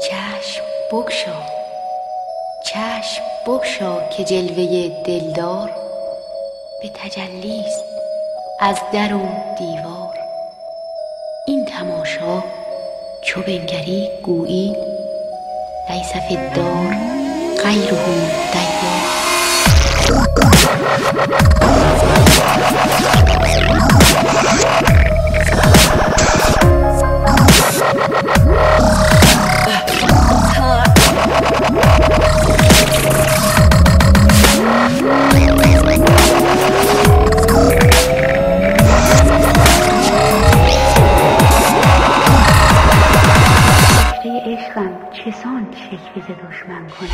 چشم بگشا. چشم بگشا که جلوه دلدار به تجلیست از در و دیوار. این تماشا چو بنگری گویی لیس فی الدار غیره دیار چسان شکوه ز دشمن کنم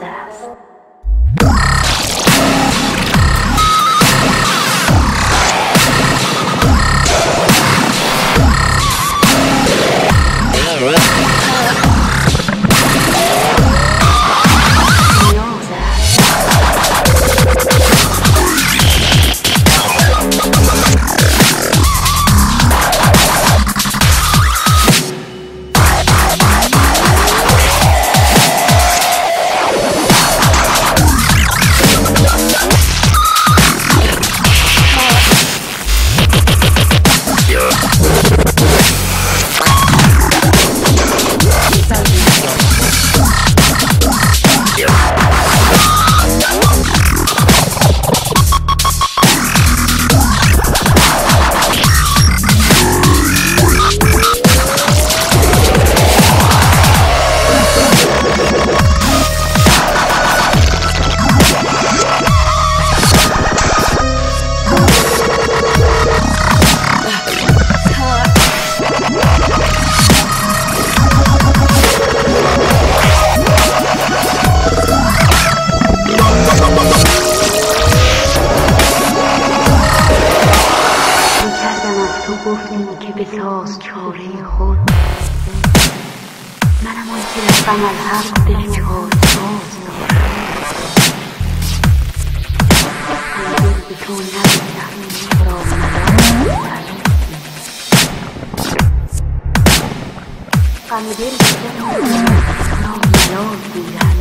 ass. که بساز چاره خود منم آن که رفتم الحق دل چار ساز دارم هرگز به تو نگفتم تو را ملال غم دل به دل نزدم، تو را ملال گویم